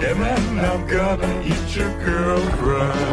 Yeah, man, I'm gonna eat your girlfriend.